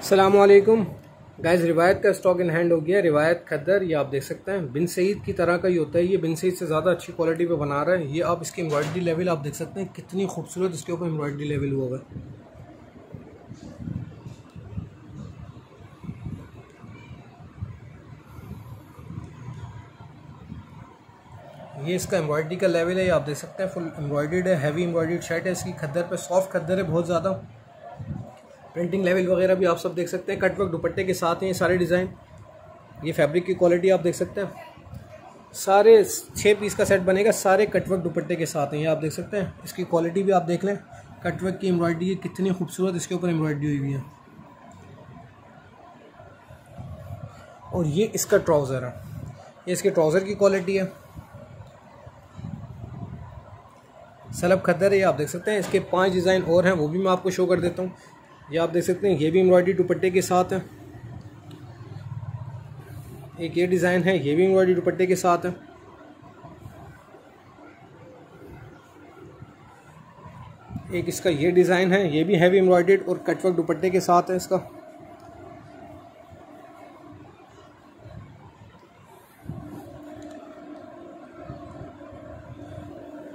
सलामकुम गाइस रिवायत का स्टॉक इन हैंड हो गया। रिवायत खदर ये आप देख सकते हैं। बिन सईद की तरह का ही होता है। ये बिन सईद से ज़्यादा अच्छी क्वालिटी पे बना रहा है। ये आप इसकी एम्ब्रॉयडरी लेवल आप देख सकते हैं। कितनी खूबसूरत इसके ऊपर एम्ब्रॉयडरी लेवल हुआ है। ये इसका एम्ब्रॉयडरी का लेवल है। ये आप देख सकते हैं। फुल एम्ब्रॉयडर्ड है। हैवी एम्ब्रॉयड शर्ट है। इसकी खद्दर पे सॉफ्ट खद्दर है। बहुत ज़्यादा। प्रिंटिंग लेवल वगैरह भी आप सब देख सकते हैं, कटवर्क दुपट्टे के साथ हैं ये सारे डिज़ाइन। ये फैब्रिक की क्वालिटी आप देख सकते हैं। सारे छः पीस का सेट बनेगा, सारे कटवर्क दुपट्टे के साथ हैं, ये आप देख सकते हैं। इसकी क्वालिटी भी आप देख लें, कटवर्क की एम्ब्रॉयडरी कितनी खूबसूरत इसके ऊपर एम्ब्रॉयडरी हुई हुई है। और ये इसका ट्राउज़र है, ये इसके ट्राउज़र की क्वालिटी है। सलब खदर है, ये आप देख सकते हैं, इसके पाँच डिज़ाइन और हैं, वो भी मैं आपको शो कर देता हूँ। ये आप देख सकते हैं, ये भी एम्ब्रॉयडरी दुपट्टे के साथ। है एक ये डिज़ाइन है, ये भी एम्ब्रॉयडरी दुपट्टे के साथ। है एक इसका ये डिज़ाइन है, ये भी हैवी एम्ब्रॉयडेड और कटवर्क दुपट्टे के साथ है इसका।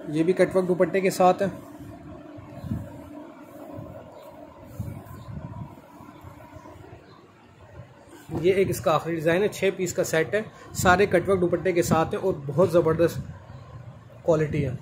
ये भी कटवर्क दुपट्टे के साथ है। ये एक इसका आखिरी डिज़ाइन है छः पीस का सेट है, सारे कटवर्क दुपट्टे के साथ हैं और बहुत ज़बरदस्त क्वालिटी है।